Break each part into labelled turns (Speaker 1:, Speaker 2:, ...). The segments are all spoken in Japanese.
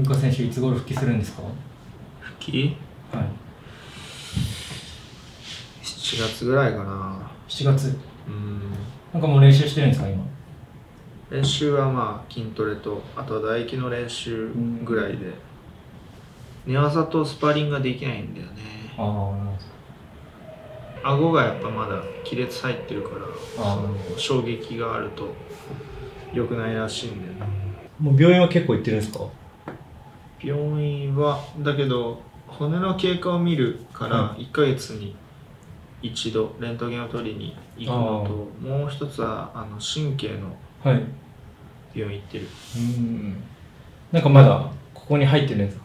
Speaker 1: 文化選手いつ頃復帰するんですか？
Speaker 2: 復帰？
Speaker 1: はい。
Speaker 2: 7月ぐらいかな。
Speaker 1: 7月。
Speaker 2: うん。
Speaker 1: なんかもう練習してるんですか今？
Speaker 2: 練習はまあ筋トレとあとは唾液の練習ぐらいで。寝技とスパーリングができないんだよね。
Speaker 1: ああなるほ
Speaker 2: 顎がやっぱまだ亀裂入ってるからその衝撃があると良くないらしいんだよね。
Speaker 1: どもう病院は結構行ってるんですか？
Speaker 2: 病院はだけど骨の経過を見るから
Speaker 1: は
Speaker 2: 1ヶ月に一度レントゲンを取りに行くのともう一つはあの神経の
Speaker 1: はい。
Speaker 2: 病院行ってる。
Speaker 1: うんなんかまだここに入ってるんですか？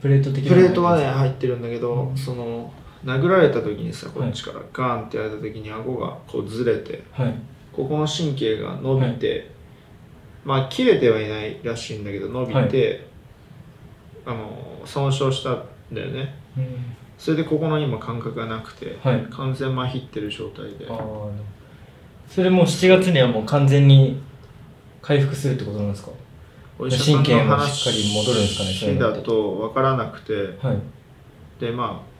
Speaker 1: プレート的な
Speaker 2: プレートはね
Speaker 1: い
Speaker 2: 入ってるんだけど、
Speaker 1: うん。
Speaker 2: その殴られた時にさこっちからガーンってやられた時に顎がこうずれて
Speaker 1: はい。
Speaker 2: ここの神経が伸びて、まあ切れてはいないらしいんだけど伸びて、あの損傷したんだよね。
Speaker 1: うん。
Speaker 2: それでここの今感覚がなくて、
Speaker 1: はい。
Speaker 2: 完全麻痺ってる状態で。
Speaker 1: それもう7月にはもう完全に回復するってことなんですか？神経も
Speaker 2: 話
Speaker 1: しっかり戻るんですかね？
Speaker 2: だと分からなくて。
Speaker 1: はい。
Speaker 2: でまあ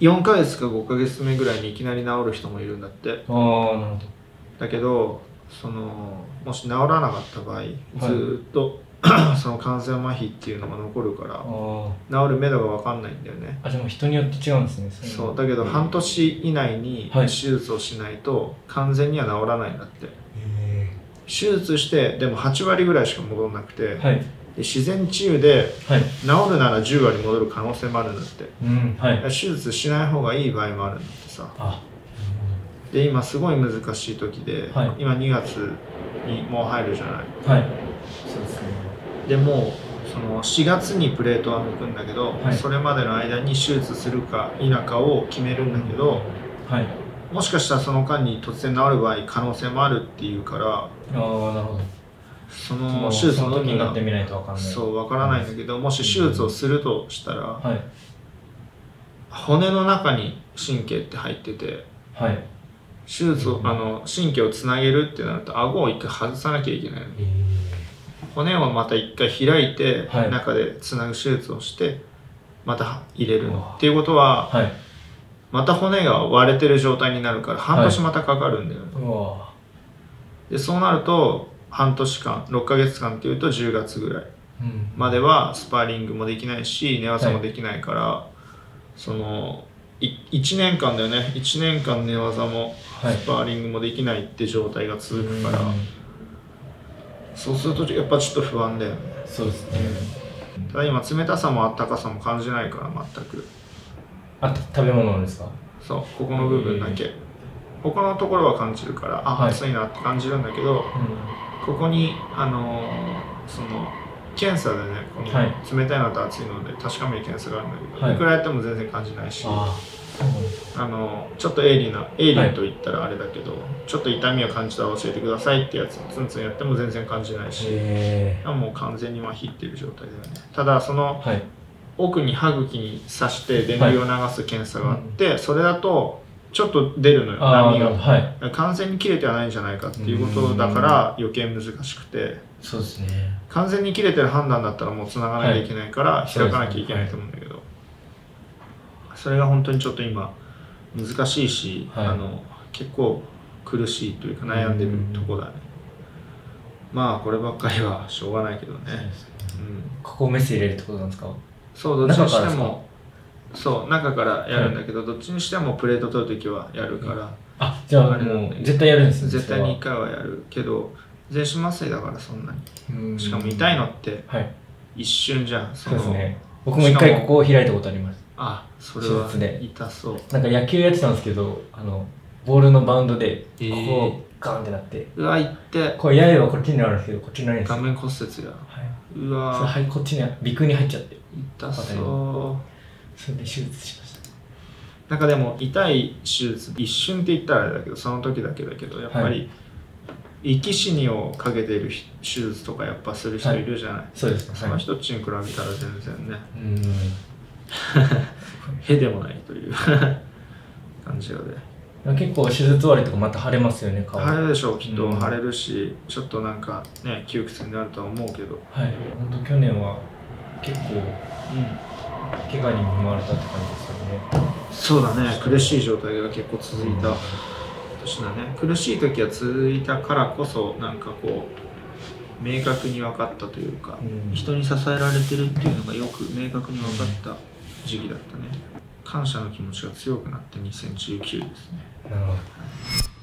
Speaker 2: 4ヶ月か5ヶ月目ぐらいにいきなり治る人もいるんだって。
Speaker 1: ああなるほ
Speaker 2: だけどそのもし治らなかった場合、ずーっと その感染麻痺っていうのが残るから治る目処が分かんないんだよね。
Speaker 1: ああじゃあもう人によって違うんですね
Speaker 2: そうだけど半年以内に
Speaker 1: はい。
Speaker 2: 手術をしないと完全には治らないんだって。
Speaker 1: へ
Speaker 2: 手術してでも8割ぐらいしか戻らなくて、
Speaker 1: えはい。
Speaker 2: で自然治癒で
Speaker 1: はい。
Speaker 2: 治るなら10割戻る可能性もあるんだって。
Speaker 1: うんはい。
Speaker 2: 手術しない方がいい場合もあるんだってさ。
Speaker 1: あ
Speaker 2: で今すごい難しい時で、
Speaker 1: はい。
Speaker 2: 今2月にもう入るじゃない。
Speaker 1: はいで
Speaker 2: もうその4月にプレートは抜くんだけど、
Speaker 1: はい。
Speaker 2: それまでの間に手術するか否かを決めるんだけど、
Speaker 1: はい。
Speaker 2: もしかしたらその間に突然治る場合可能性もあるっていうから
Speaker 1: ああなるほど。
Speaker 2: その手術の
Speaker 1: 時になってみないとわかんない。
Speaker 2: そうわからないんだけどもし手術をするとしたら、
Speaker 1: はい。
Speaker 2: 骨の中に神経って入ってて
Speaker 1: はい。
Speaker 2: 手術を、あの神経をつなげるってなると顎を一回外さなきゃいけないの骨をまた一回開いて、
Speaker 1: はい。
Speaker 2: 中でつなぐ手術をしてまた入れるの。っていうことは
Speaker 1: はい。
Speaker 2: また骨が割れてる状態になるから半年またかかるんだよね、
Speaker 1: うわ。
Speaker 2: でそうなると半年間6ヶ月間っていうと10月ぐらい
Speaker 1: うん。
Speaker 2: まではスパーリングもできないし寝技もできないから、そのい1年間だよね。1年間寝技も
Speaker 1: はい。
Speaker 2: スパーリングもできないって状態が続くから、
Speaker 1: うん
Speaker 2: そうするとやっぱちょっと不安だよね。
Speaker 1: そうですね。
Speaker 2: ただ今冷たさもあったかさも感じないから全く。
Speaker 1: あ食べ物ですか？
Speaker 2: そうここの部分だけ。他のところは感じるからあ、
Speaker 1: はい。
Speaker 2: 暑いなって感じるんだけどここにあのーその検査でねこの
Speaker 1: はい。
Speaker 2: 冷たいのと熱いので確かめる検査があるんだけど、
Speaker 1: はい。
Speaker 2: い、くらやっても全然感じないし
Speaker 1: あ
Speaker 2: のちょっと鋭利な鋭利と言ったらあれだけど、ちょっと痛みを感じたら教えてくださいってやつツンツンやっても全然感じないし、もう完全に麻痺っていう状態だよね。ただその
Speaker 1: はい。
Speaker 2: 奥に歯茎に刺して電流を流す検査があって、それだとちょっと出るのよ波が。
Speaker 1: はい。
Speaker 2: 完全に切れてはないんじゃないかっていうことだから余計難しくて。
Speaker 1: そうですね。
Speaker 2: 完全に切れてる判断だったらもう繋がなきゃいけないから
Speaker 1: はい。
Speaker 2: 開かなきゃいけないと思うんだけど。それが本当にちょっと今難しいし、
Speaker 1: はい。
Speaker 2: あの結構苦しいというか悩んでるとこだね。まあこればっかりはしょうがないけどね、うん、
Speaker 1: ここメス入れるってことなんですか？
Speaker 2: そうどっちにしてもそう中からやるんだけど、どっちにしてもプレート取るときはやるから、
Speaker 1: あじゃあもう絶対やるんですね
Speaker 2: 絶対に1回はやるけど全身麻酔だからそんなに。
Speaker 1: うん。
Speaker 2: しかも痛いのって
Speaker 1: はい。
Speaker 2: 一瞬じゃん。そ
Speaker 1: そうですね。僕も一回ここを開いたことあります。
Speaker 2: あそれは痛そう。
Speaker 1: なんか野球やってたんですけどあのボールのバウンドで
Speaker 2: えー。
Speaker 1: ここガンってなって。
Speaker 2: うわ痛って
Speaker 1: これ八重はこっちにあるんですけどこっちにないんですよ。
Speaker 2: 顔面骨折や。
Speaker 1: はい。う
Speaker 2: わ
Speaker 1: はいこっちに鼻腔に入っちゃって。
Speaker 2: 痛そう
Speaker 1: それで手術しました。
Speaker 2: なんかでも痛い手術一瞬って言ったらあれだけどその時だけだけどやっぱり、
Speaker 1: はい。
Speaker 2: 生き死にをかけてる手術とかやっぱする人いるじゃない、
Speaker 1: そうですね。
Speaker 2: その人たちに比べたら全然ね。
Speaker 1: うん。
Speaker 2: へでもないという 感じよね。
Speaker 1: 結構手術終わりとかまた腫れますよね顔。
Speaker 2: 腫れるでしょうきっと。
Speaker 1: うん。
Speaker 2: 腫れるしちょっとなんかね窮屈になるとは思うけど。
Speaker 1: はい。本当去年は結構、怪我に見舞われたって感じですよね。
Speaker 2: そうだね。苦しい状態が結構続いた。年だね。苦しい時は続いたからこそなんかこう明確に分かったというか、
Speaker 1: うん。
Speaker 2: 人に支えられてるっていうのがよく明確に分かった時期だったね。感謝の気持ちが強くなって2019ですね。
Speaker 1: なるほど。